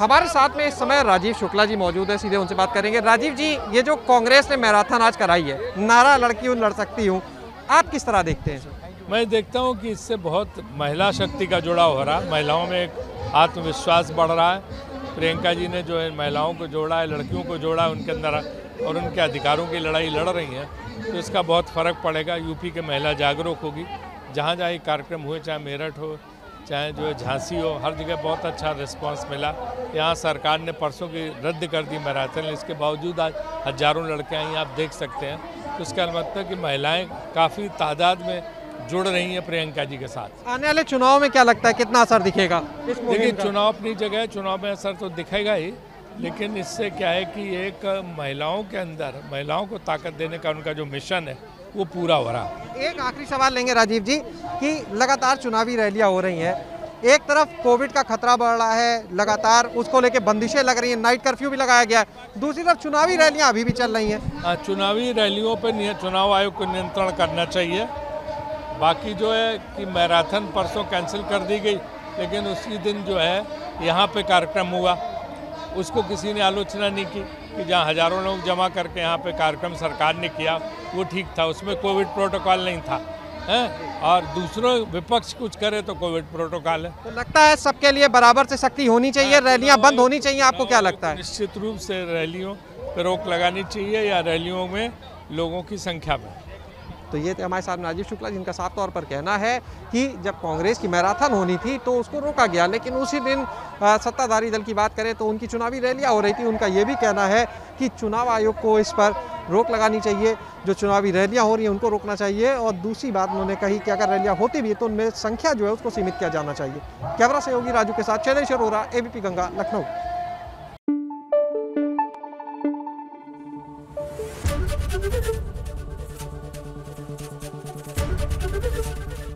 हमारे साथ में इस समय राजीव शुक्ला जी मौजूद है, सीधे उनसे बात करेंगे। राजीव जी, ये जो कांग्रेस ने मैराथन आज कराई है, नारा लड़की हूँ, लड़ सकती हूँ, आप किस तरह देखते हैं? मैं देखता हूँ कि इससे बहुत महिला शक्ति का जुड़ाव हो रहा है। महिलाओं में एक आत्मविश्वास बढ़ रहा है। प्रियंका जी ने जो है महिलाओं को जोड़ा है, लड़कियों को जोड़ा है उनके अंदर, और उनके अधिकारों की लड़ाई लड़ रही हैं। तो इसका बहुत फ़र्क पड़ेगा। यूपी के महिला जागरूक होगी। जहाँ जहाँ ये कार्यक्रम हुए, चाहे मेरठ हो चाहे जो है झांसी हो हर जगह बहुत अच्छा रिस्पांस मिला। यहाँ सरकार ने परसों की रद्द कर दी मैराथन इसके बावजूद आज हज़ारों लड़के आई आप देख सकते हैं। तो इसका मतलब है कि महिलाएँ काफ़ी तादाद में जुड़ रही हैं प्रियंका जी के साथ। आने वाले चुनाव में क्या लगता है कितना असर दिखेगा देखिए चुनाव अपनी जगह चुनाव में असर तो दिखेगा ही। लेकिन इससे क्या है कि एक महिलाओं के अंदर महिलाओं को ताकत देने का उनका जो मिशन है वो पूरा हो रहा एक आखिरी सवाल लेंगे राजीव जी कि लगातार चुनावी रैलियाँ हो रही हैं। एक तरफ़ कोविड का खतरा बढ़ रहा है लगातार उसको लेके बंदिशें लग रही हैं नाइट कर्फ्यू भी लगाया गया है। दूसरी तरफ़ चुनावी रैलियाँ अभी भी चल रही हैं। हाँ, चुनावी रैलियों पर चुनाव आयोग को नियंत्रण करना चाहिए। बाकी जो है कि मैराथन परसों कैंसिल कर दी गई लेकिन उसी दिन जो है यहाँ पे कार्यक्रम हुआ। उसको किसी ने आलोचना नहीं की कि जहाँ हज़ारों लोग जमा करके यहाँ पे कार्यक्रम सरकार ने किया वो ठीक था। उसमें कोविड प्रोटोकॉल नहीं था हैं? और दूसरों विपक्ष कुछ करे तो कोविड प्रोटोकॉल है। तो लगता है सबके लिए बराबर से सख्ती होनी चाहिए रैलियाँ बंद होनी चाहिए आपको क्या लगता है? निश्चित रूप से रैलियों पर रोक लगानी चाहिए या रैलियों में लोगों की संख्या में तो ये थे हमारे साथ राजीव शुक्ला, जिनका साफ़ तौर पर कहना है कि जब कांग्रेस की मैराथन होनी थी तो उसको रोका गया, लेकिन उसी दिन सत्ताधारी दल की बात करें तो उनकी चुनावी रैलियाँ हो रही थी। उनका ये भी कहना है कि चुनाव आयोग को इस पर रोक लगानी चाहिए। जो चुनावी रैलियाँ हो रही हैं उनको रोकना चाहिए और दूसरी बात उन्होंने कही कि अगर रैलियाँ होती भी है तो उनमें संख्या जो है उसको सीमित किया जाना चाहिए। कैमरा सहयोगी राजू के साथ चैलेंज अरोरा, एबीपी गंगा, लखनऊ।